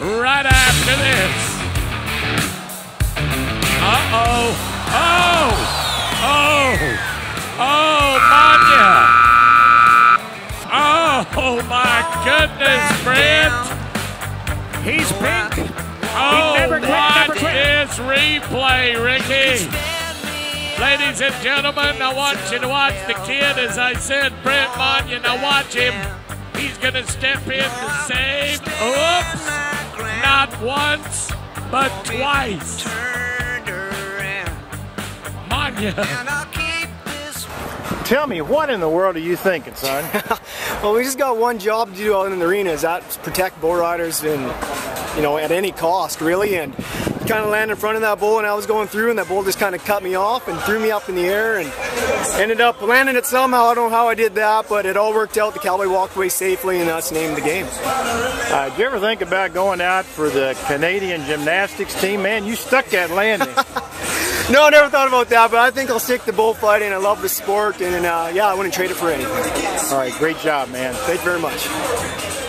right after this. Uh-oh. Oh! Oh! Oh, Monea! Oh, my goodness, Brett! He's pink. Oh, never quit, watch never quit. this replay, Ricky. Ladies and gentlemen, I want you to watch the kid. As I said, Brett Monea, now watch him. He's going to step in to save. Oops. Not once, but twice. Monea. Tell me, what in the world are you thinking, son? Well, we just got one job to do out in the arena, is that protect bull riders and, you know, at any cost, really. And kind of landed in front of that bull and I was going through and that bull just kind of cut me off and threw me up in the air and ended up landing it somehow. I don't know how I did that, but it all worked out. The cowboy walked away safely and that's the name of the game. Uh, did you ever think about going out for the Canadian gymnastics team? Man, you stuck that landing. No, I never thought about that, but I think I'll stick to bullfighting. I love the sport and uh, yeah, I wouldn't trade it for anything. All right, great job, man. Thank you very much.